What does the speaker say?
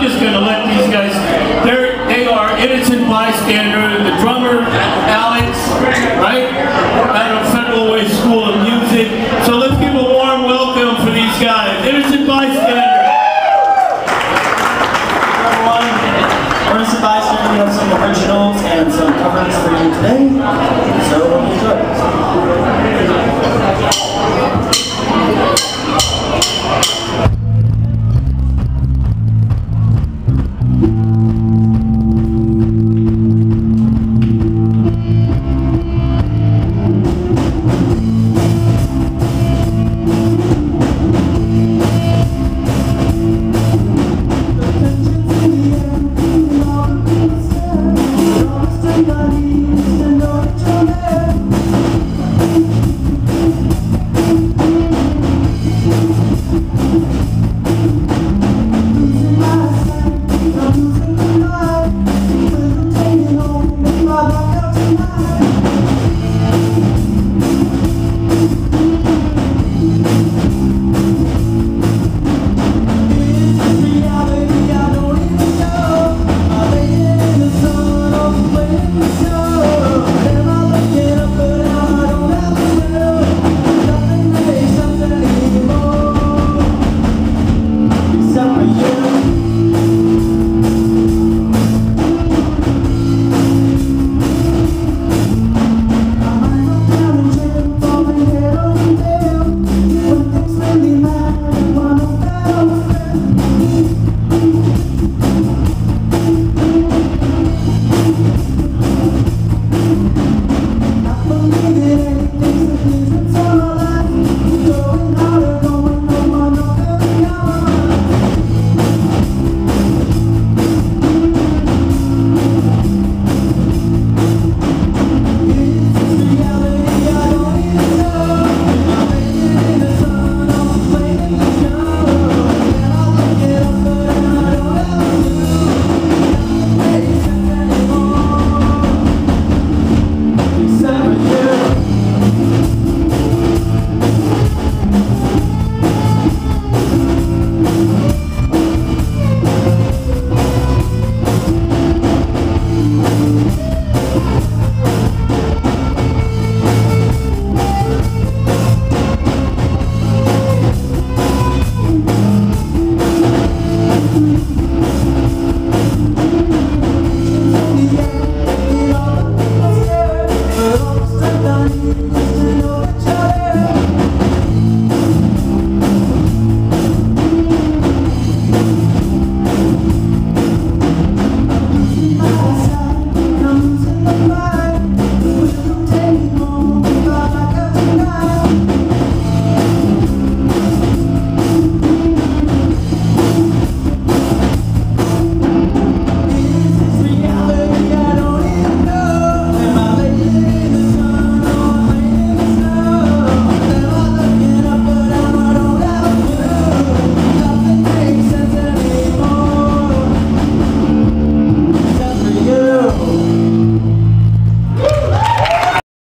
I'm just going to let these guys, they're, they are innocent bystander, the drummer, Alex, right? Out of Federal Way School of Music. So let's give a warm welcome for these guys. Innocent bystander. everyone. Innocent Bystander, we have some originals and some